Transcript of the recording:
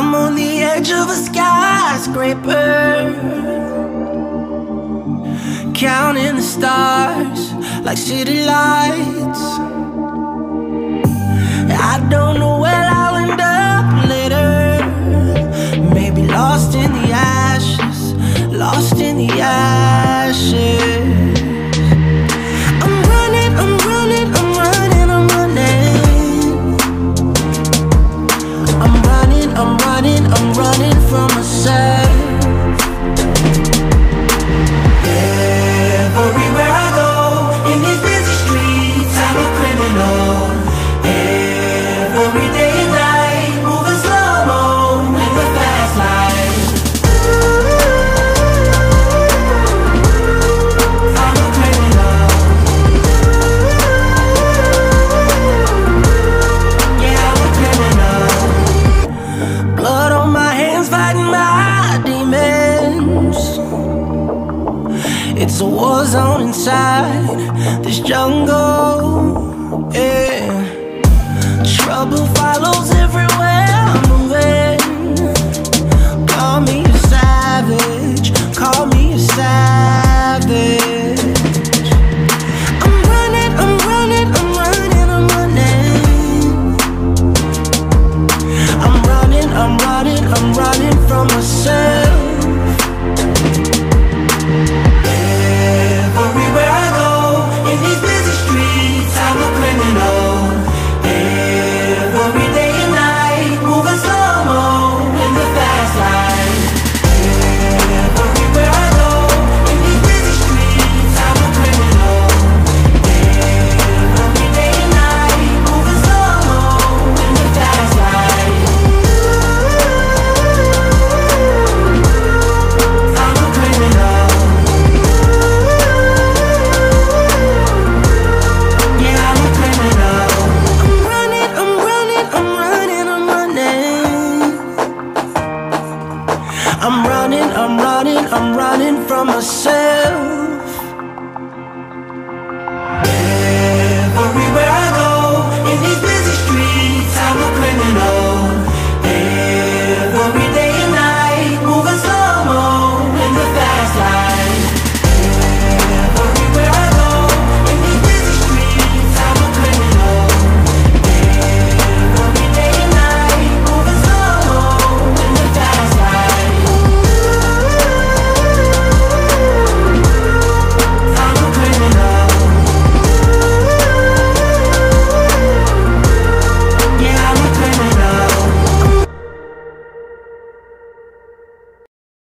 I'm on the edge of a skyscraper. Counting the stars like city lights. I don't know where I'll end up later. Maybe lost in the ashes, lost in the ashes. It's a war zone inside this jungle.